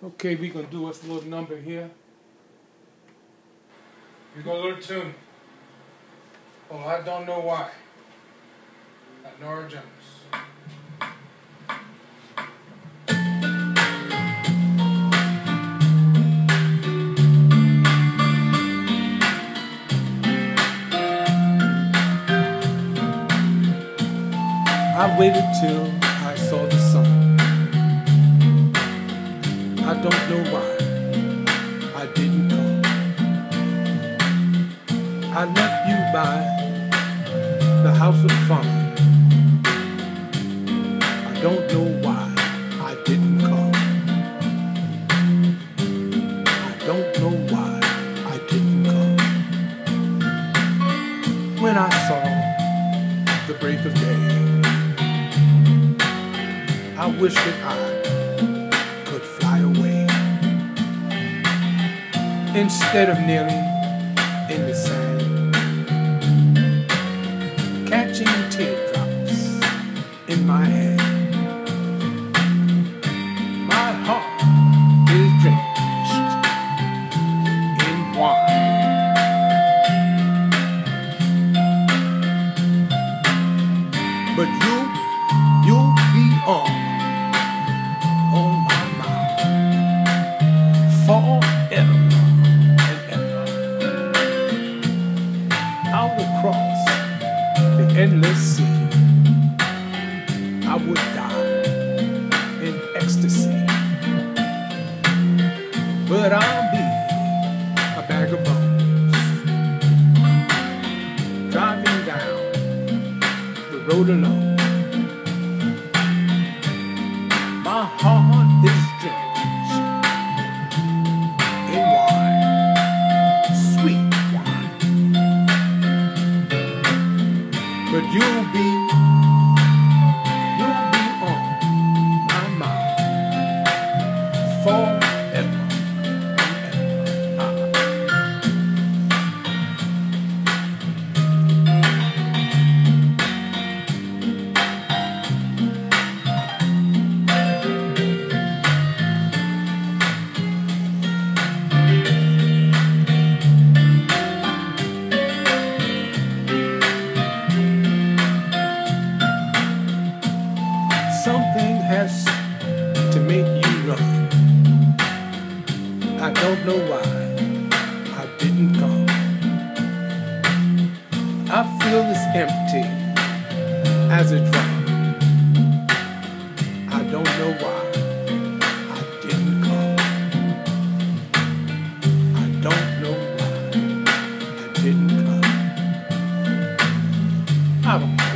Okay, we gonna do us a little number here. We gonna learn tune. Oh, I don't know why. By Norah Jones. I waited till I don't know why I didn't come. I left you by the house of fun. I don't know why I didn't come. I don't know why I didn't come. When I saw the break of day. I wish that I instead of kneeling in the sand, catching teardrops in my hand. My heart is drenched in wine. But you, you'll be on endless sea, I would die in ecstasy. But I'll be a bag of bones driving down the road alone. My heart you'll be, Something has to make you run. I don't know why I didn't come. I feel as empty as a drum. I don't know why I didn't come. I don't know why I didn't come. I don't.